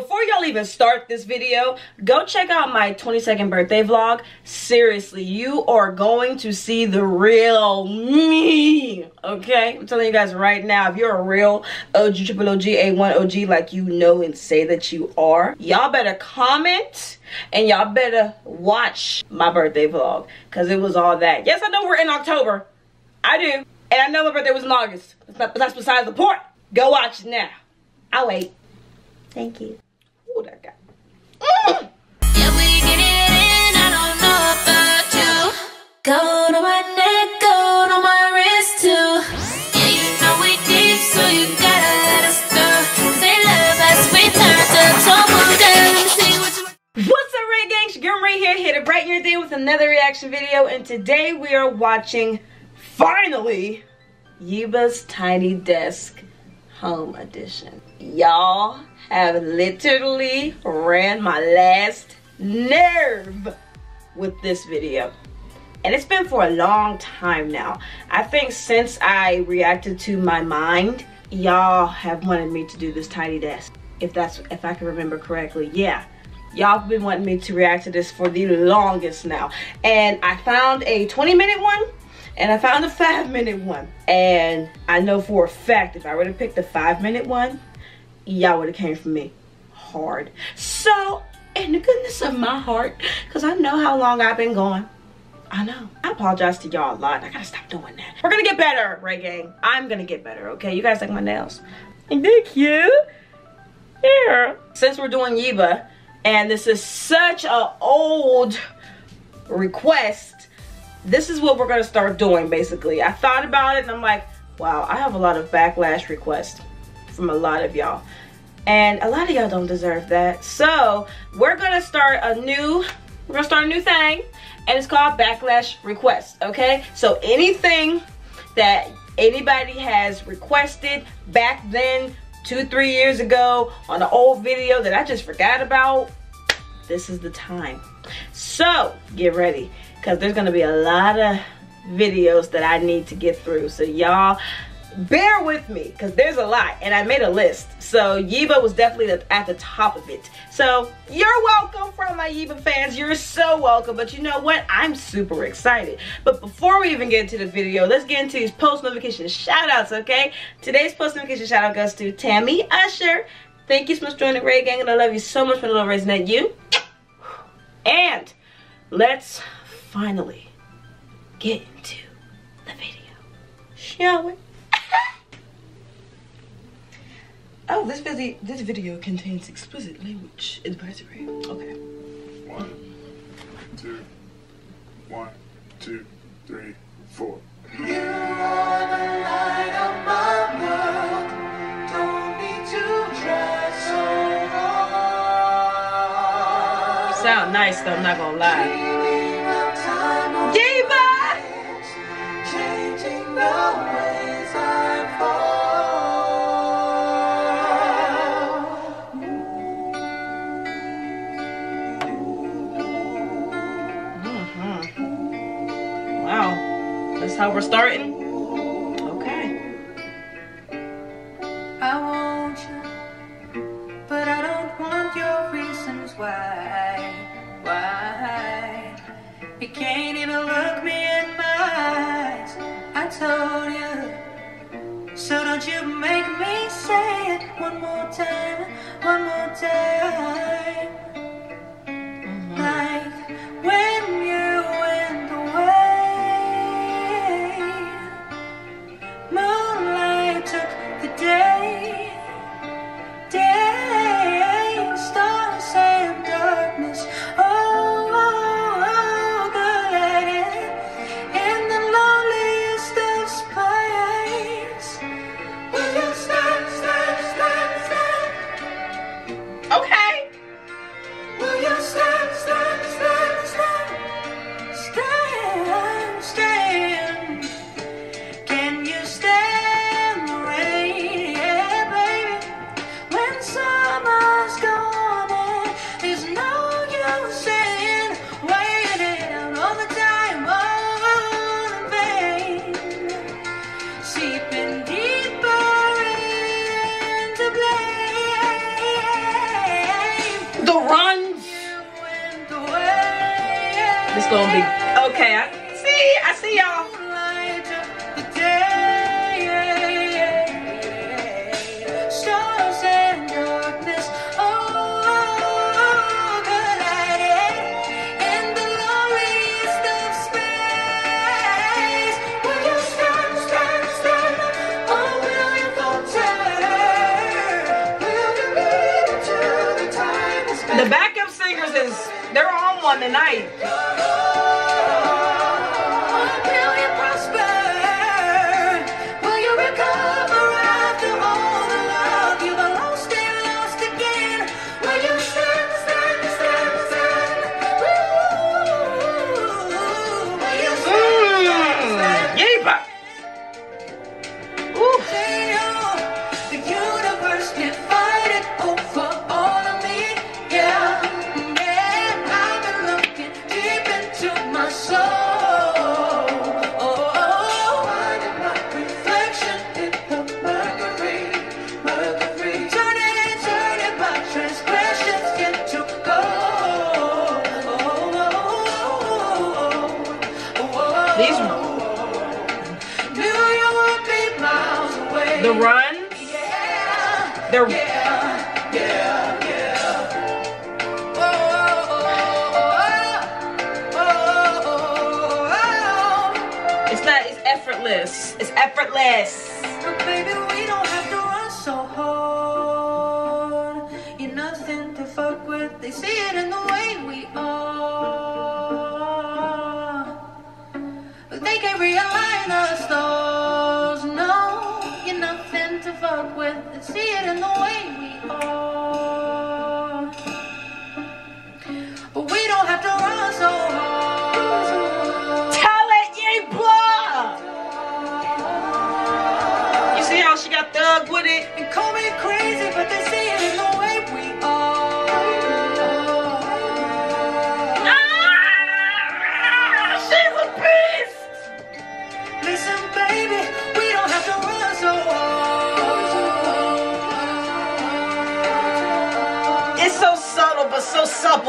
before y'all even start this video, go check out my 22nd birthday vlog. Seriously, you are going to see the real me, okay? I'm telling you guys right now, if you're a real OG, triple OG, A1 OG like you know and say that you are, y'all better comment and y'all better watch my birthday vlog because it was all that. Yes, I know we're in October. I do. And I know my birthday was in August. But that's besides the point. Go watch now. I'll wait. Thank you. Another reaction video. And today we are watching, finally, Yebba's Tiny Desk Home Edition. Y'all have literally ran my last nerve with this video. And it's been for a long time now. I think since I reacted to my mind, y'all have wanted me to do this tiny desk. If that's if I can remember correctly. Yeah. Y'all have been wanting me to react to this for the longest now. And I found a 20 minute one and I found a five minute one. And I know for a fact if I would have picked the five minute one, y'all would have came for me hard. So, in the goodness of my heart, because I know how long I've been going, I know. I apologize to y'all a lot. I gotta stop doing that. We're gonna get better, Ray Gang. I'm gonna get better, okay? You guys like my nails? Thank cute? Here. Since we're doing Yebba, and this is such a old request, this is what we're gonna start doing, basically. I thought about it and I'm like, wow, I have a lot of backlash requests from a lot of y'all. And a lot of y'all don't deserve that. So we're gonna start a new, we're gonna start a new thing and it's called backlash requests, okay? So anything that anybody has requested back then, two, three years ago on an old video that I just forgot about, this is the time. So get ready because there's gonna be a lot of videos that I need to get through. So y'all bear with me because there's a lot and I made a list. So Yebba was definitely at the top of it. So you're welcome from my Yebba fans. You're so welcome. But you know what? I'm super excited. But before we even get into the video, let's get into these post notification shout outs, okay? Today's post notification shout out goes to Tammy Usher. Thank you so much for joining the Ray Gang and I love you so much for the love raising at you. And let's finally get into the video. Shall we? Oh, this video this video contains explicit language advisory. Okay. One, two, one, two, three, four. You are the light of my world. Don't need to try so hard. Sound nice though, I'm not gonna lie. How we're starting? Okay. I want you, but I don't want your reasons why. Why? You can't even look me in my eyes. I told you. So don't you make me say it one more time, one more time. gonna be The backup singers is they're on one tonight. These. The run. Yeah, They're. Yeah, yeah, it's not. It's effortless. It's effortless.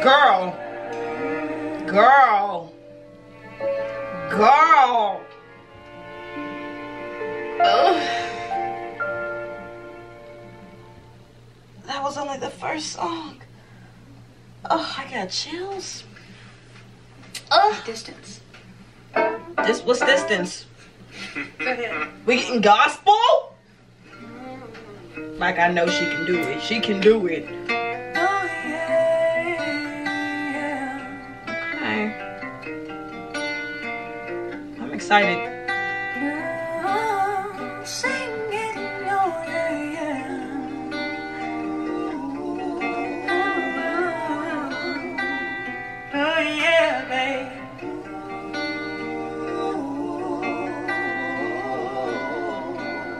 girl, girl, girl. Ugh. That was only the first song. Oh, I got chills. Ugh. Distance. This was distance. we getting gospel? Like I know she can do it. She can do it. excited.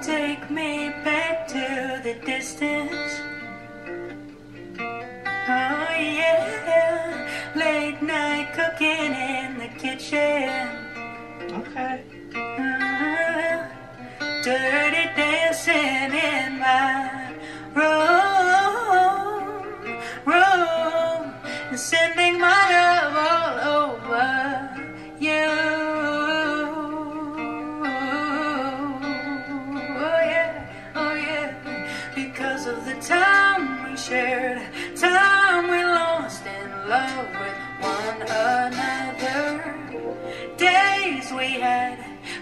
Take me back to the distance shared, time we lost in love with one another, days we had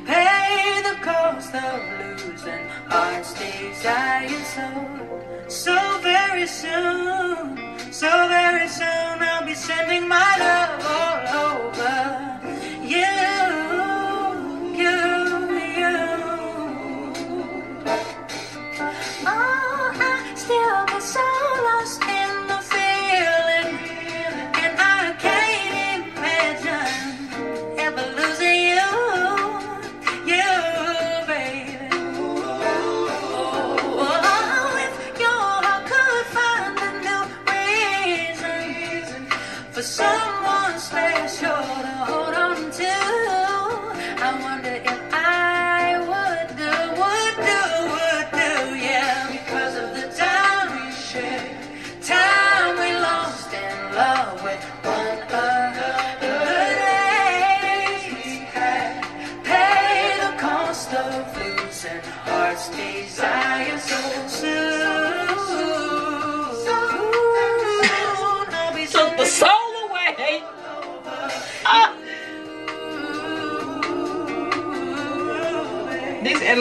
paid the cost of losing hearts' desire so, so very soon, so very soon I'll be sending my love.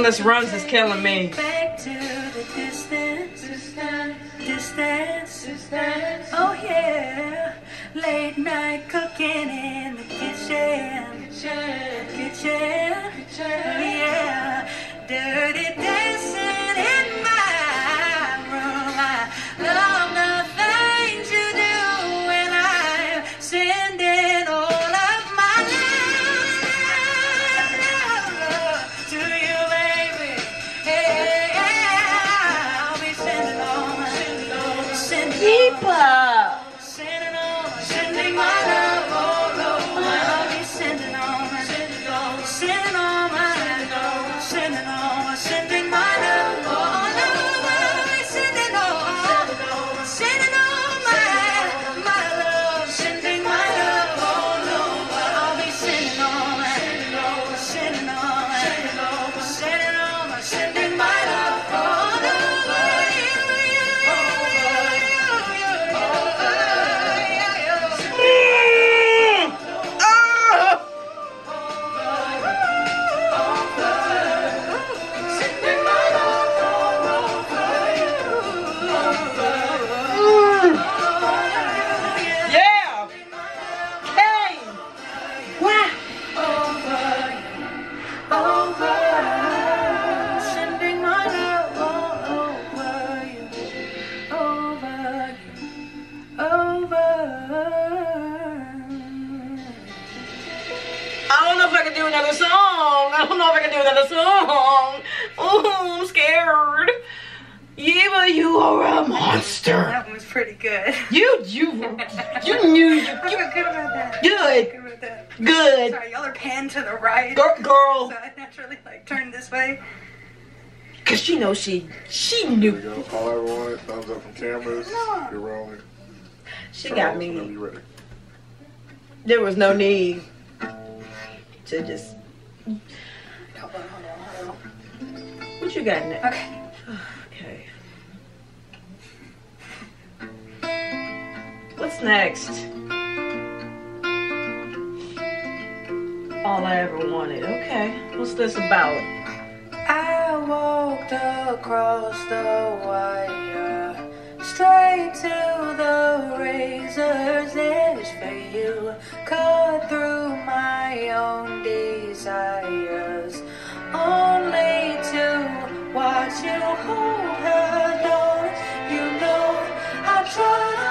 Endless runs is killing me. Back to the distance, distance, distance. Oh yeah, late night cooking in the kitchen, kitchen, kitchen. Yeah, dirty dancing do another song. I don't know if I can do another song. Oh, I'm scared. Eva, you are a monster. That one was pretty good. You, you, you knew you, I you good about that. good, Good about that. good. Sorry, y'all are panned to the right. Girl, girl, So I naturally like turned this way. cause she knows she, she There knew. you go. All I ever wanted, thumbs up from cameras. You're rolling. She got Charles, Whenever me. you ready. There was no need to just. Hold on, hold on, hold on. What you got next? Okay. Okay. What's next? All I ever wanted. Okay. What's this about? I walked across the wire, straight to the razor's edge for you. Cut through my own desires, only to watch you hold her door. You know I tried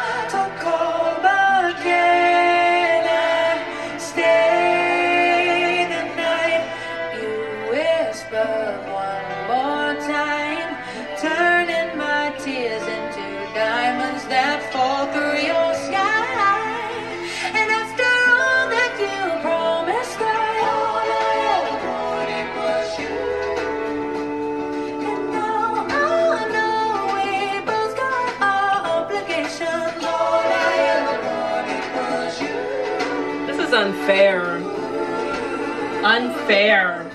unfair. Unfair.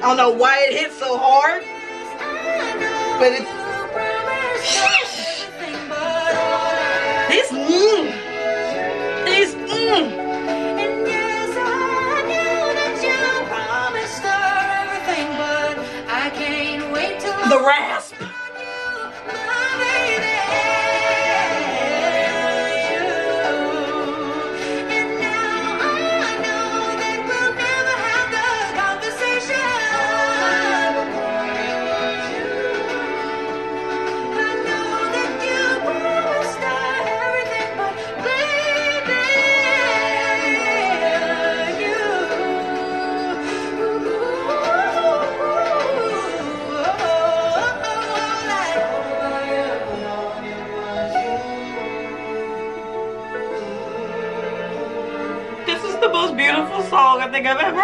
I don't know why it hit so hard, but it.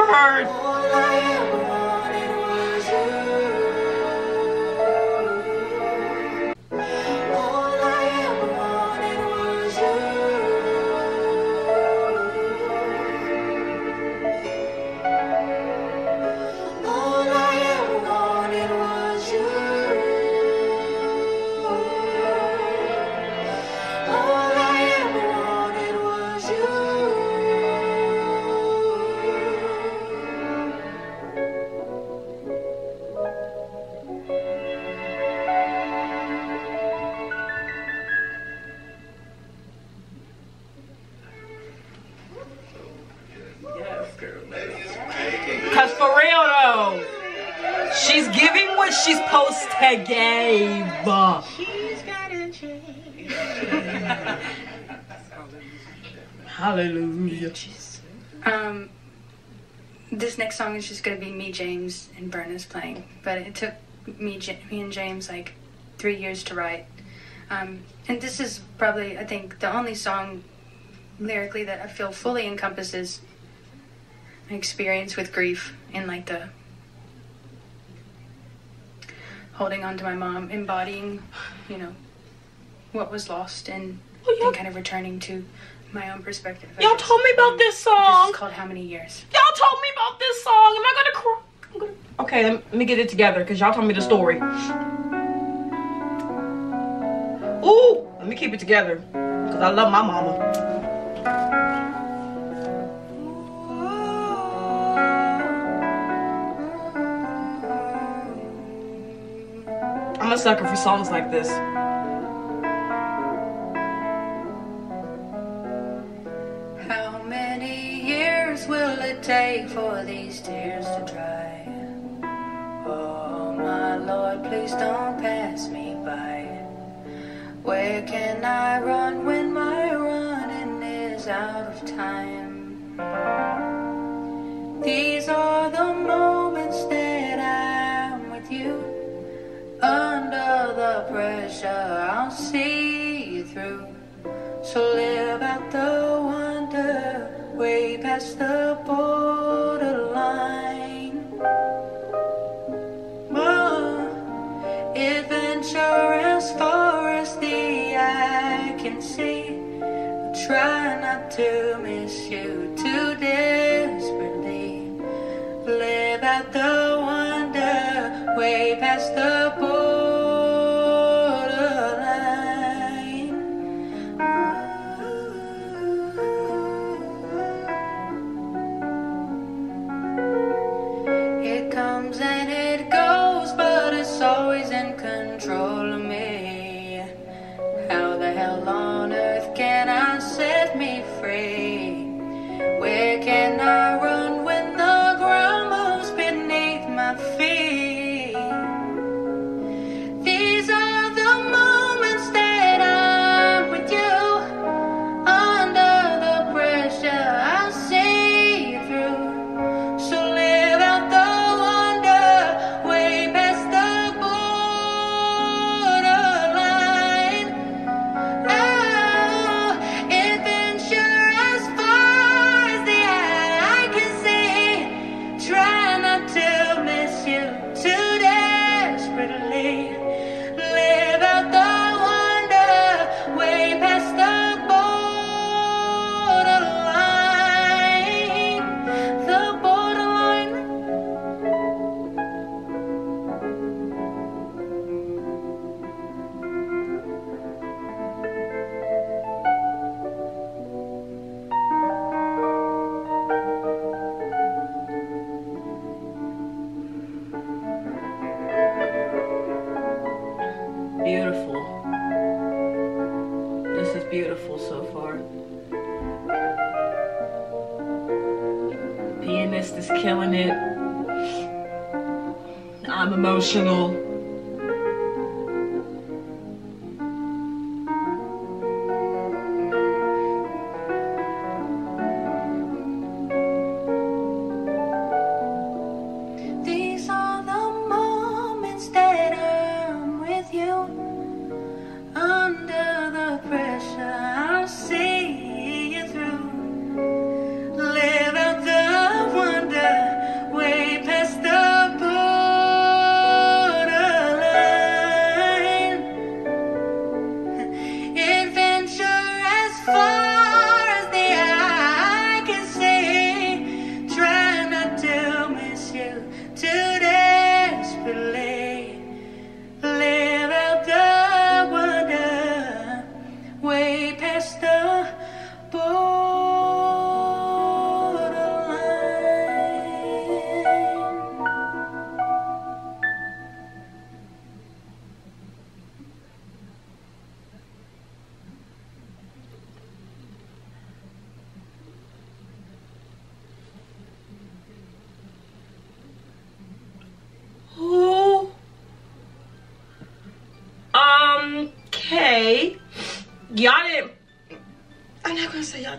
I this next song is just gonna be me, James, and Burniss playing. But it took me, J- me and James like three years to write. Um, and this is probably, I think, the only song lyrically that I feel fully encompasses my experience with grief and like the holding on to my mom, embodying, you know, what was lost and, y'all- and kind of returning to my own perspective. Y'all told me about this This song. is called How Many Years? Y'all told me about this song. Am I gonna cry? Gonna... Okay, let me, let me get it together because y'all told me the story. Ooh, let me keep it together because I love my mama. I'm a sucker for songs like this. Take for these tears to dry? Oh, my Lord, please don't pass me by. Where can I run when my running is out of time? These are the moments that I'm with you. Under the pressure, I'll see you through. So live out the wonder way past the borderline. See. Try not to miss you too These are the moments that I'm with you. Under the pressure, I'll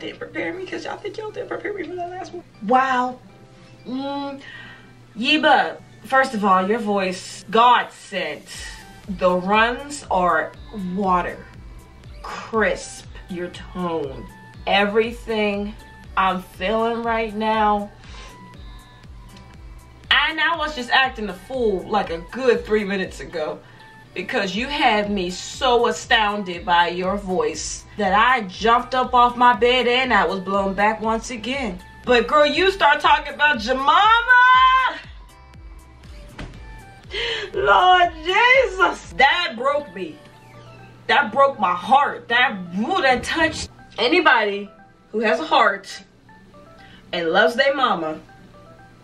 didn't prepare me because y'all think y'all didn't prepare me for that last one. Wow. Mm, Yebba, first of all, your voice, God sent. The runs are water, crisp, your tone, everything I'm feeling right now. And I was just acting a fool like a good three minutes ago because you had me so astounded by your voice that I jumped up off my bed and I was blown back once again. But girl, you start talking about your mama. Lord Jesus, that broke me. That broke my heart. That ooh, that touched anybody who has a heart and loves their mama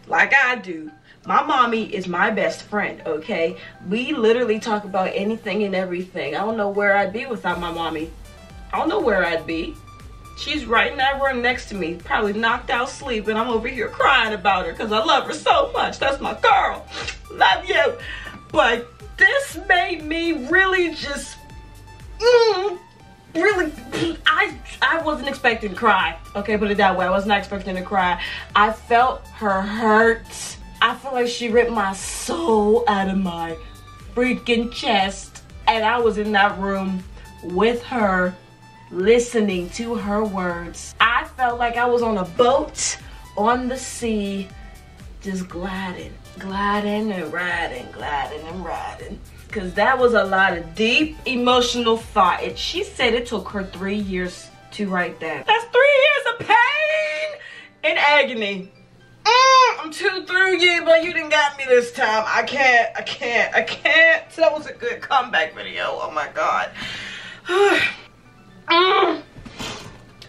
like I do. My mommy is my best friend, okay? We literally talk about anything and everything. I don't know where I'd be without my mommy. I don't know where I'd be. She's right in that room next to me, probably knocked out sleep, and I'm over here crying about her because I love her so much. That's my girl. Love you. But this made me really just, mm, really, I I wasn't expecting to cry. Okay, put it that way. I was not expecting to cry. I felt her hurt. I feel like she ripped my soul out of my freaking chest. And I was in that room with her, listening to her words. I felt like I was on a boat on the sea, just gliding, gliding and riding, gliding and riding. Cause that was a lot of deep emotional thought. And she said it took her three years to write that. That's three years of pain and agony. Mm, I'm too through you, but you didn't got me this time. I can't, I can't, I can't. That was a good comeback video. Oh my god. Mm.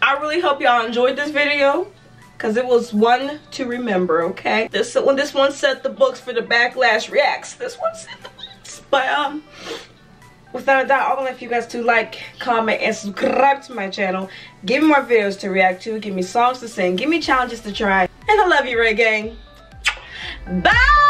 I really hope y'all enjoyed this video because it was one to remember, okay? This one this one set the books for the backlash reacts. This one set the books. But um without a doubt, I want you guys to like, comment, and subscribe to my channel. Give me more videos to react to. Give me songs to sing. Give me challenges to try. And I love you, Ray Gang. Bye!